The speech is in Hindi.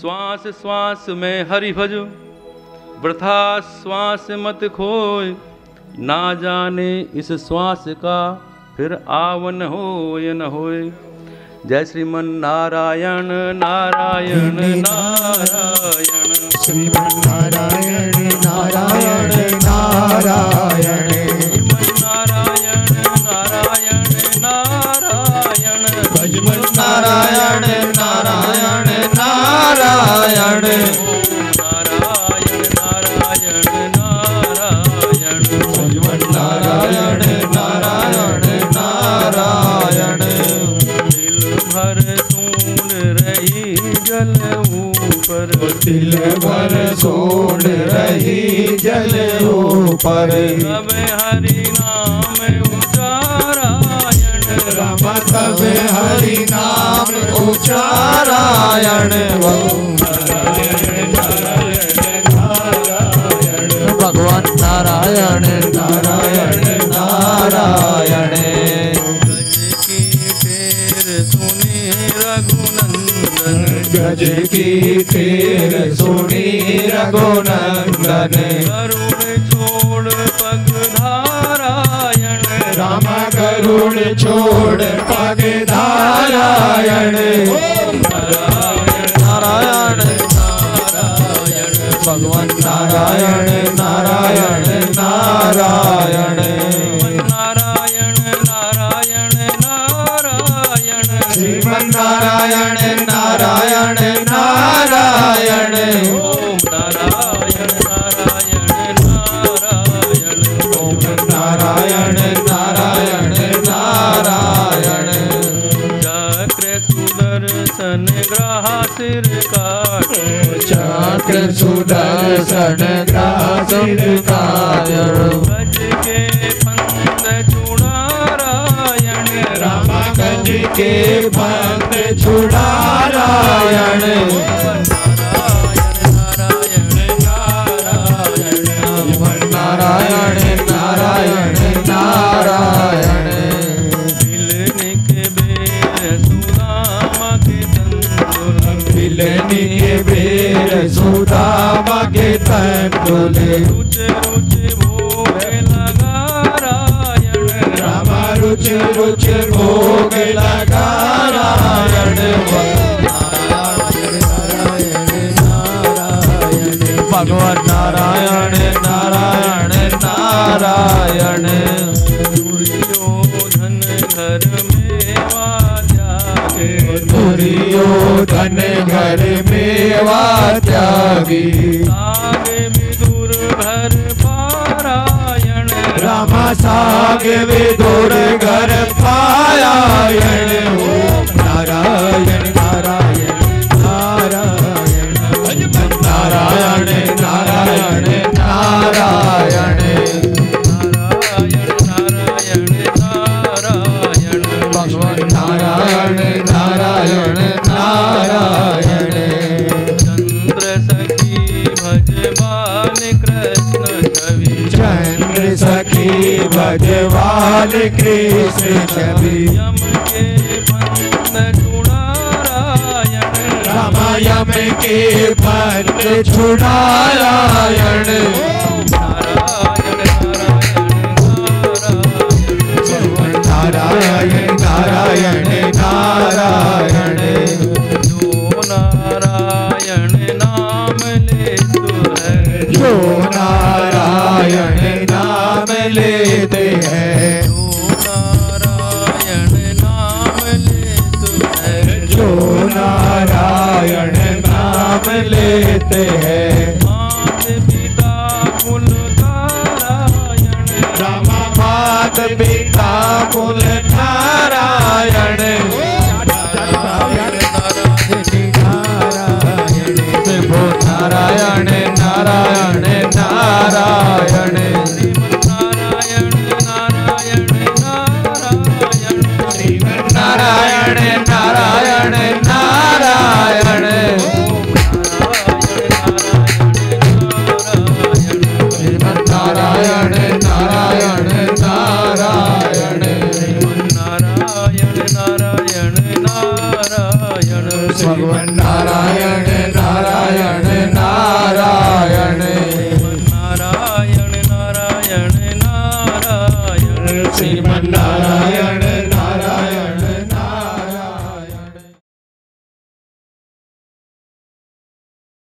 श्वास श्वास में हरि भज। वृथा श्वास मत खोय। ना जाने इस श्वास का फिर आवन हो या न होय। जय श्रीमन नारायण नारायण नारायण। श्रीमन नारायण। दिल भर सोन रही जल ऊपर। अब हरि नाम उचारायण राम तब हरि नाम उचारायण भगवान नारायण नारायण नारायण। सुने रघुनंदन। गज की तेर सुनी रघुनंदन करुण छोड़ पग धारायण राम करुण छोड़ पग धारायण नारायण नारायण भगवान नारायण नारायण नारायण नारायण नारायण नारायण श्रीमन नारायण नारायण नारायण। ओम नारायण नारायण नारायण। ओम नारायण नारायण नारायण। चक्र सुदर्शन ग्रह सिर काट चक्र सुदर्शन कायण गज के राम गज के भक्त सुदामा के तंडुले रुच रुच भोग लगा रायण राम रुच रुच भोग लगा रायण भगवान नारायण नारायण नारायण। दुर्योधन घर में वाजागे दुर्योधन घर मेवा त्यागी आगे विदुर भर पारायण। रामा साग विदुर घर पायायण भगवान कृष्ण छवि रामायण के भक्त छुड़ारायण। नारायण। नारायण नारायण। लेते हैं। नारायण नाम ले है जो नारायण नाम लेते हैं। पिता कुल नारायण मात पिता भगवान नारायण नारायण नारायण। नारायण नारायण नारायण। श्रीमन नारायण